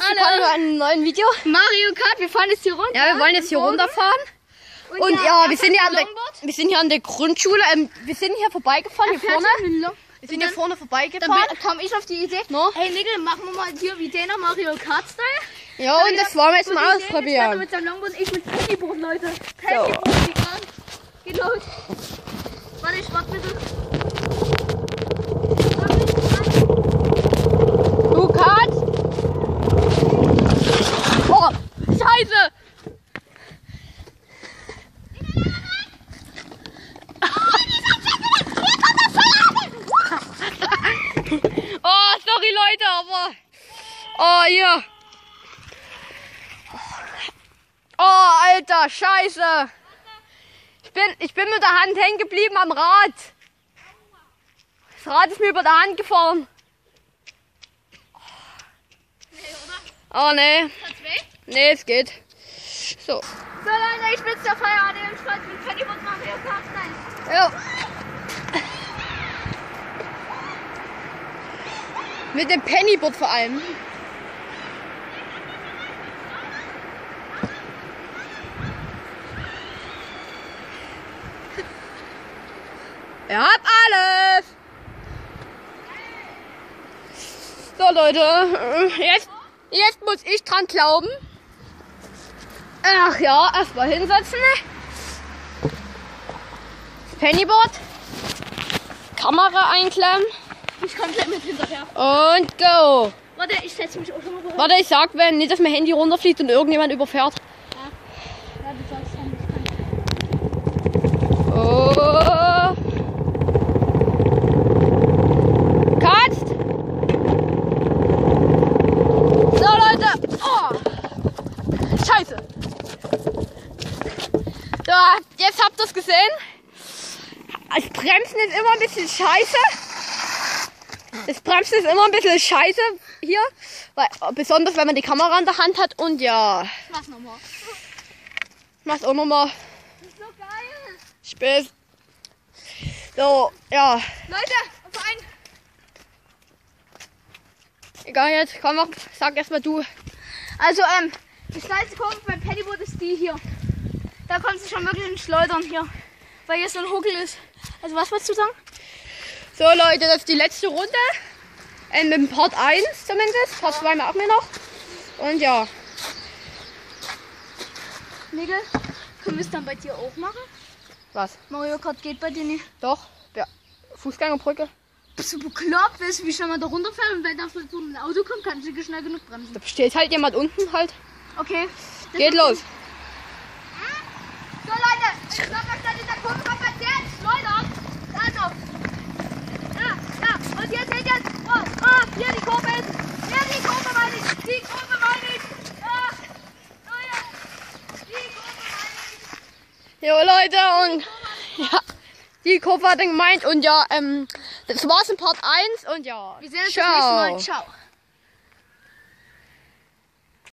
herzlich willkommen bei einem neuen Video. Mario Kart, wir fahren jetzt hier runter. Ja, wir wollen jetzt hier runterfahren. Und ja, wir sind hier an der, wir sind hier an der Grundschule. Ähm, wir sind hier vorbeigefahren, hier vorne. Wir sind hier vorne Dann vorbeigefahren. bin- kam ich auf die Idee, No? hey Nickel, machen wir mal hier wie Dana Mario Kart Style. Ja, und das wollen wir jetzt Und mal ausprobieren. mit seinem Longboard, ich mit Pennyboard, Leute. Die fahren. Geht los. Warte, ich warte bitte. Du Kat! Oh, Scheiße! Oh, sorry Leute, aber... Oh, hier. Oh, Alter, scheiße. Ich bin, ich bin mit der Hand hängen geblieben am Rad. Das Rad ist mir über der Hand gefahren. Oh, weg? Nee, es geht. So. So Leute, ich bin's der Feier, der Stolz mit Pennyboard Mario Kart Style. Ja. Mit dem Pennyboard vor allem. Ihr habt alles. So Leute, jetzt, jetzt muss ich dran glauben. Ach ja, erstmal hinsetzen. Pennyboard. Kamera einklemmen. Ich komm gleich mit hinterher. Und go. Warte, ich setze mich auch schon mal bereit. Warte, ich sag, wenn nicht, dass mein Handy runterfliegt und irgendjemand überfährt. Ja, du sagst dann. Oh. Katzt. So, Leute. Oh. Scheiße. Jetzt habt ihr es gesehen. Das Bremsen ist immer ein bisschen scheiße. Das Bremsen ist immer ein bisschen scheiße hier. Weil, besonders wenn man die Kamera in der Hand hat. Und ja, Mach's nochmal. mach's auch nochmal. Das ist so geil. Spät. So, ja. Leute, auf ein. Egal jetzt, komm noch, sag erstmal du. Also, ähm, die steilste Kurve beim Pennyboard ist die hier. Da kommst du schon wirklich ins Schleudern hier. Weil hier so ein Huckel ist. Also, was wolltest du sagen? So Leute, das ist die letzte Runde. Ähm, mit dem Part 1 zumindest. Part 2 machen wir noch. Und ja. Nigel, können wir es dann bei dir auch machen? Was? Mario Kart geht bei dir nicht. Doch. Ja. Fußgängerbrücke. Bist du bekloppt? Weißt du, wie schnell man da runterfährt? Und wenn da so ein Auto kommt, kannst du schnell genug bremsen. Da steht halt jemand unten halt. Okay. Geht los. So, Leute, ich sag euch dann in der Kurve. Also. Ja, ja. Und jetzt. Oh, oh, hier die Kurve ist. Hier die Kurve meine ich. Die Kurve meine ich. Ja. Die Kurve meine ich. Jo Leute und ja. Die Kurve hat er gemeint und ja, ähm, das war's in Part 1 und ja. Wir sehen uns Ciao. das nächste Mal. Ciao.